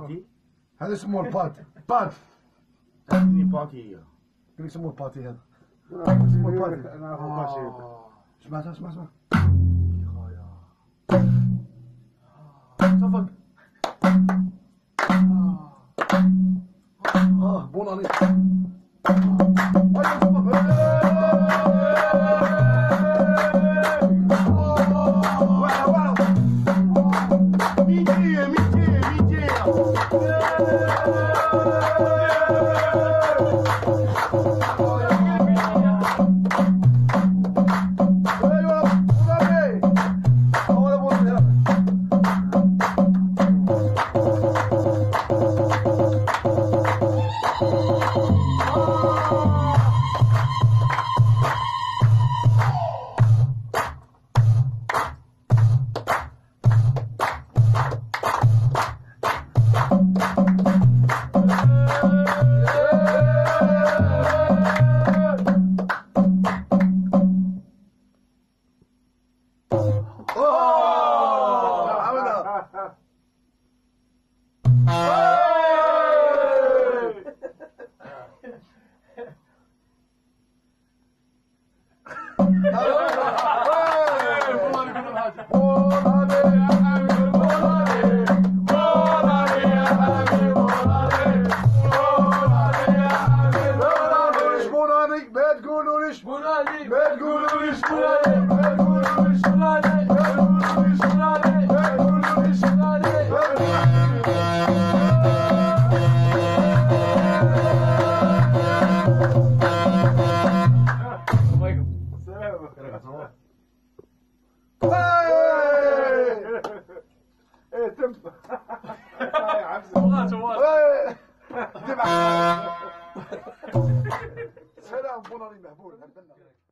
باتي هذا يسموه البات بات اني باتي هي. قال يسموه الباتي هذا؟ يسموه الباتي أنا اخو كاشي اسمع اسمع اسمع اسمع. صفق آه. بون عليك Thank you. شبوناني ما تقولوليش ما تقولوليش ما تقولوليش ما تقولوليش ما تقولوليش إيه تم سلام بوناني مهبول